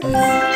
Música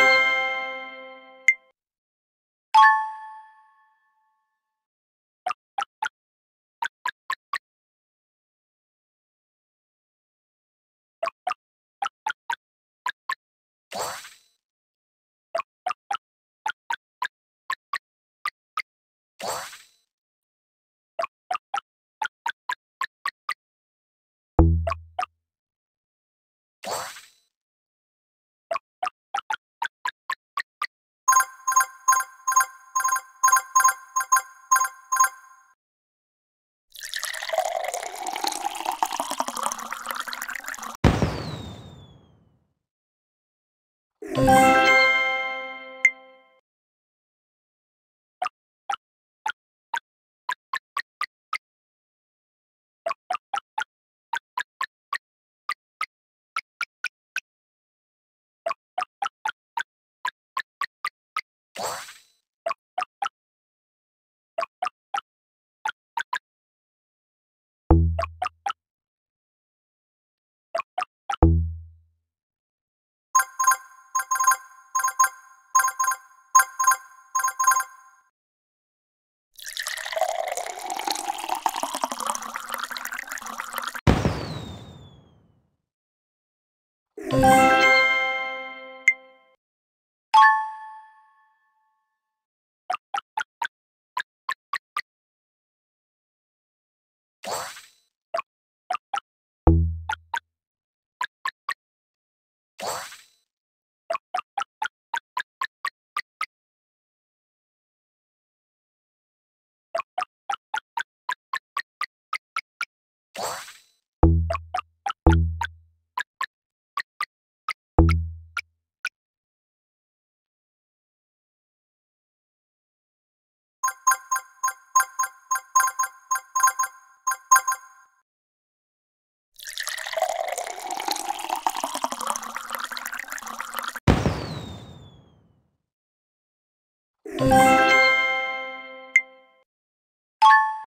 Oh.